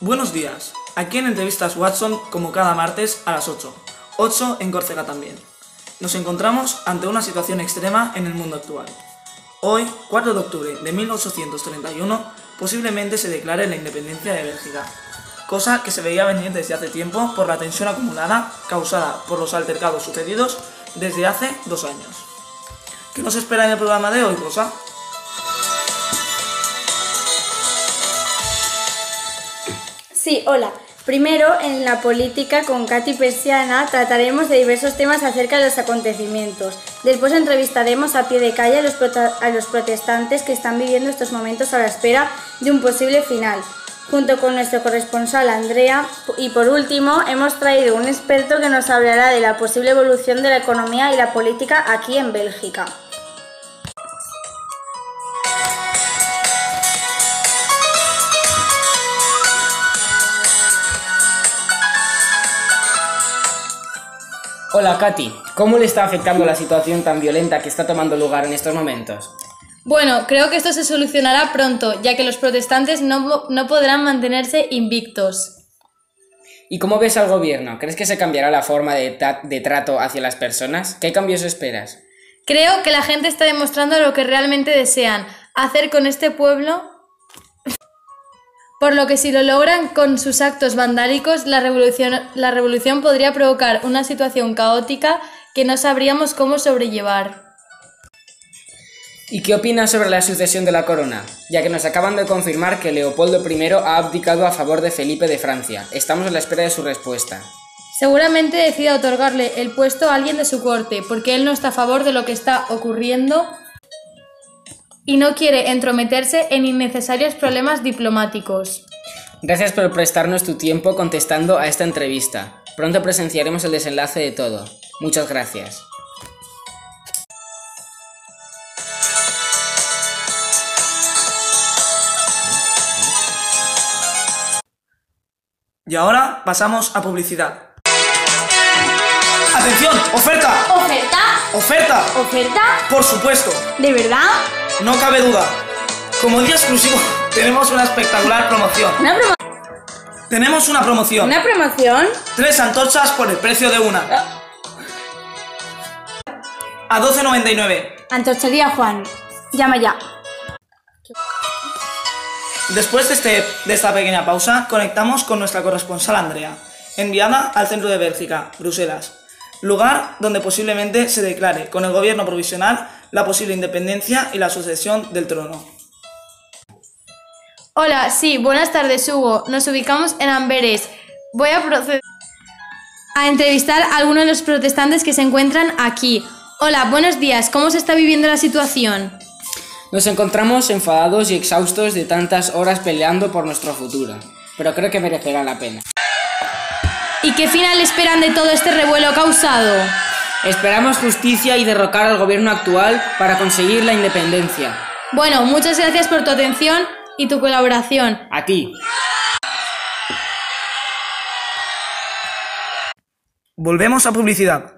Buenos días. Aquí en Entrevistas Watson, como cada martes a las 8. 8 en Córcega también. Nos encontramos ante una situación extrema en el mundo actual. Hoy, 4 de octubre de 1831, posiblemente se declare la independencia de Bélgica, cosa que se veía venir desde hace tiempo por la tensión acumulada causada por los altercados sucedidos desde hace dos años. ¿Qué nos espera en el programa de hoy, Rosa? Sí, hola. Primero, en la política con Katy Persiana trataremos de diversos temas acerca de los acontecimientos. Después entrevistaremos a pie de calle a los, a los protestantes que están viviendo estos momentos a la espera de un posible final, junto con nuestro corresponsal Andrea. Y por último, hemos traído un experto que nos hablará de la posible evolución de la economía y la política aquí en Bélgica. Hola Katy, ¿cómo le está afectando la situación tan violenta que está tomando lugar en estos momentos? Bueno, creo que esto se solucionará pronto, ya que los protestantes no, no podrán mantenerse invictos. ¿Y cómo ves al gobierno? ¿Crees que se cambiará la forma de, de trato hacia las personas? ¿Qué cambios esperas? Creo que la gente está demostrando lo que realmente desean, hacer con este pueblo por lo que si lo logran con sus actos vandálicos, la revolución, la revolución podría provocar una situación caótica que no sabríamos cómo sobrellevar. ¿Y qué opinas sobre la sucesión de la corona? Ya que nos acaban de confirmar que Leopoldo I ha abdicado a favor de Felipe de Francia. Estamos a la espera de su respuesta. Seguramente decida otorgarle el puesto a alguien de su corte, porque él no está a favor de lo que está ocurriendo y no quiere entrometerse en innecesarios problemas diplomáticos. Gracias por prestarnos tu tiempo contestando a esta entrevista. Pronto presenciaremos el desenlace de todo. Muchas gracias. Y ahora pasamos a publicidad. ¡Atención! ¡Oferta! ¿Oferta? ¡Oferta! ¿Oferta? Por supuesto. ¿De verdad? No cabe duda. Como día exclusivo, tenemos una espectacular promoción. ¿Una promoción? Tenemos una promoción. ¿Una promoción? Tres antorchas por el precio de una. A 12.99. Antorchería Juan. Llama ya. Después de, este, de esta pequeña pausa, conectamos con nuestra corresponsal Andrea, enviada al centro de Bélgica, Bruselas, lugar donde posiblemente se declare con el gobierno provisional la posible independencia y la sucesión del trono. Hola, sí, buenas tardes Hugo. Nos ubicamos en Amberes. Voy a proceder a entrevistar a algunos de los protestantes que se encuentran aquí. Hola, buenos días. ¿Cómo se está viviendo la situación? Nos encontramos enfadados y exhaustos de tantas horas peleando por nuestro futuro, pero creo que merecerá la pena. ¿Y qué final esperan de todo este revuelo causado? Esperamos justicia y derrocar al gobierno actual para conseguir la independencia. Bueno, muchas gracias por tu atención y tu colaboración. A ti. Volvemos a publicidad.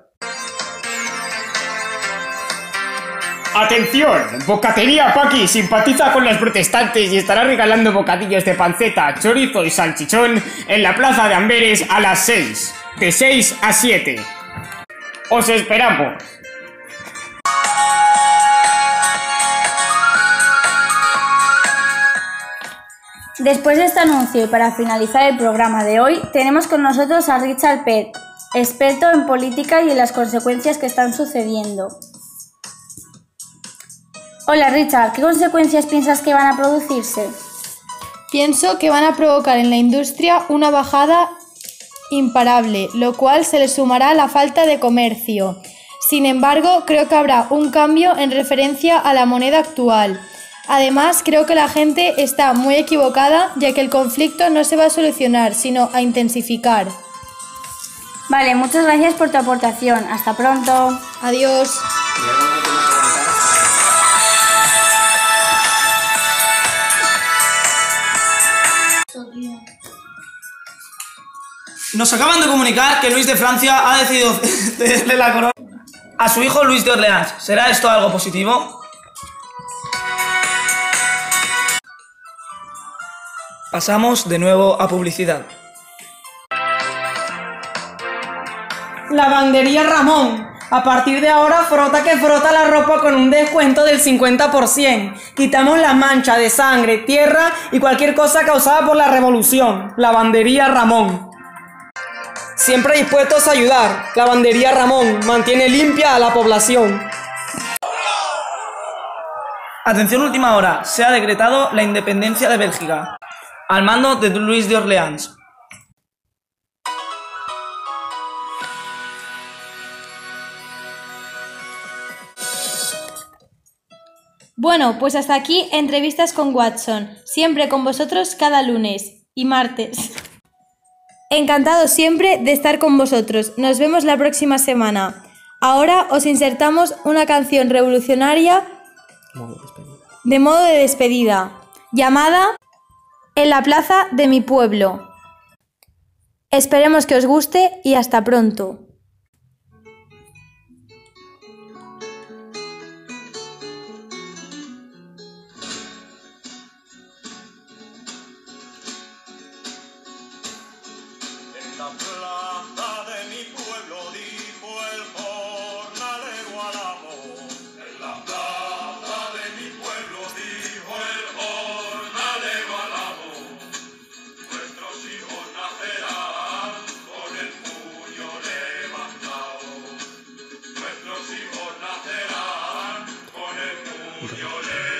Atención, Bocatería Paqui simpatiza con los protestantes y estará regalando bocadillos de panceta, chorizo y salchichón en la plaza de Amberes a las 6, de 6 a 7. Os esperamos. Después de este anuncio y para finalizar el programa de hoy, tenemos con nosotros a Richard Pett, experto en política y en las consecuencias que están sucediendo. Hola Richard, ¿qué consecuencias piensas que van a producirse? Pienso que van a provocar en la industria una bajada imparable, lo cual se le sumará a la falta de comercio. Sin embargo, creo que habrá un cambio en referencia a la moneda actual. Además, creo que la gente está muy equivocada, ya que el conflicto no se va a solucionar, sino a intensificar. Vale, muchas gracias por tu aportación. Hasta pronto. Adiós. Nos acaban de comunicar que Luis de Francia ha decidido cederle la corona a su hijo Luis de Orleans. ¿Será esto algo positivo? Pasamos de nuevo a publicidad. Lavandería Ramón. A partir de ahora, frota que frota la ropa con un descuento del 50%. Quitamos la mancha de sangre, tierra y cualquier cosa causada por la revolución. Lavandería Ramón. Siempre dispuestos a ayudar. Lavandería Ramón mantiene limpia a la población. Atención última hora, se ha decretado la independencia de Bélgica, al mando de Luis de Orleans. Bueno, pues hasta aquí entrevistas con Watson, siempre con vosotros cada lunes y martes. Encantado siempre de estar con vosotros. Nos vemos la próxima semana. Ahora os insertamos una canción revolucionaria de modo de despedida, llamada En la plaza de mi pueblo. Esperemos que os guste y hasta pronto. La plaza de mi pueblo dijo el jornalero al amo. En la plaza de mi pueblo dijo el jornalero al amo. Nuestros hijos nacerán con el puño levantado. Nuestros hijos nacerán con el puño levantado.